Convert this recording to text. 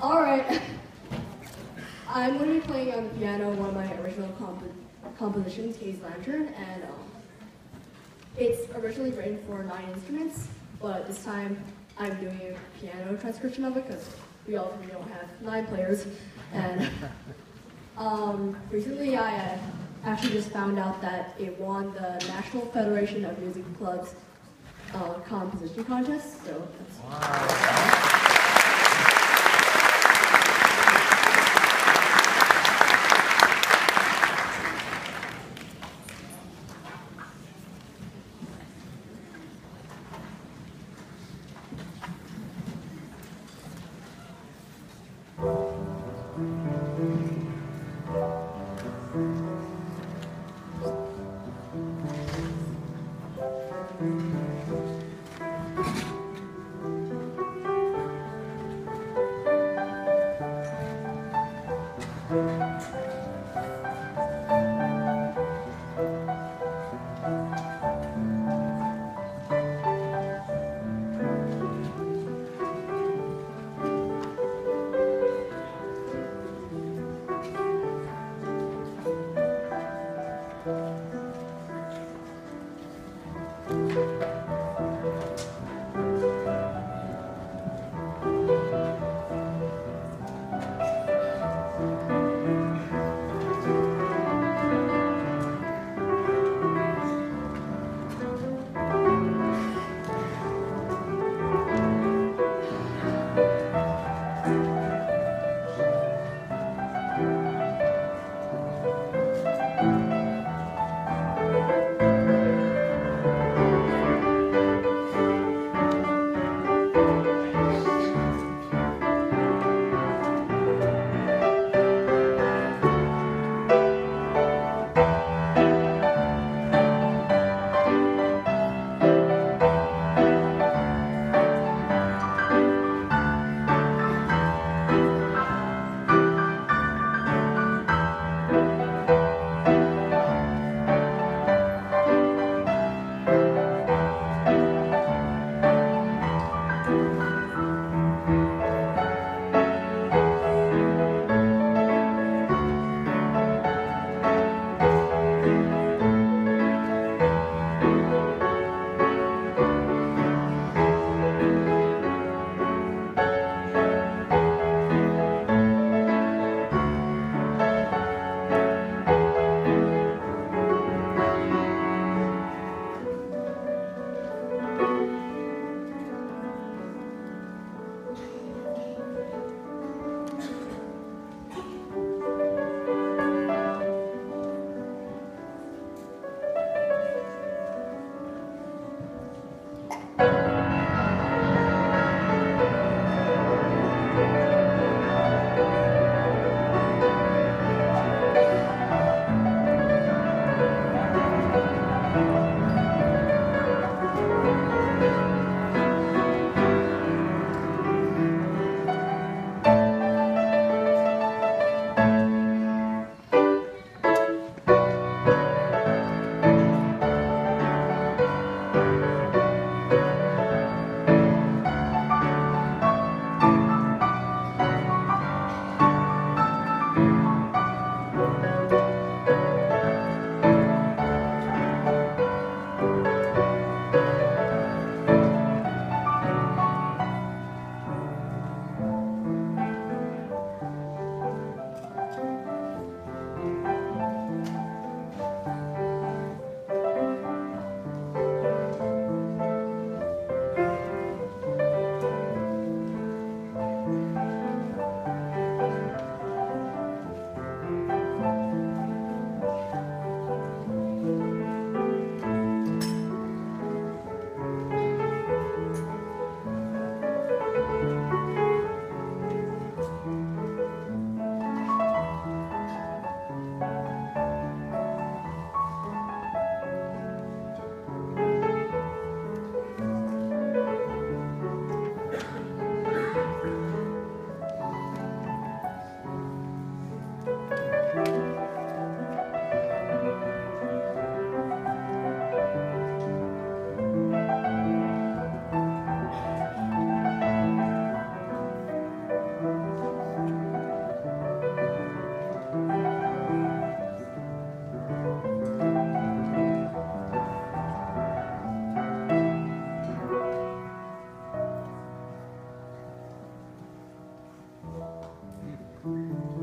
All right. I'm going to be playing on the piano one of my original comp- compositions, Kaye's Lantern, and um, it's originally written for nine instruments, but this time I'm doing a piano transcription of it because we ultimately don't have nine players. And um, recently I uh, actually just found out that it won the National Federation of Music Clubs uh, composition contest, so that's Amen.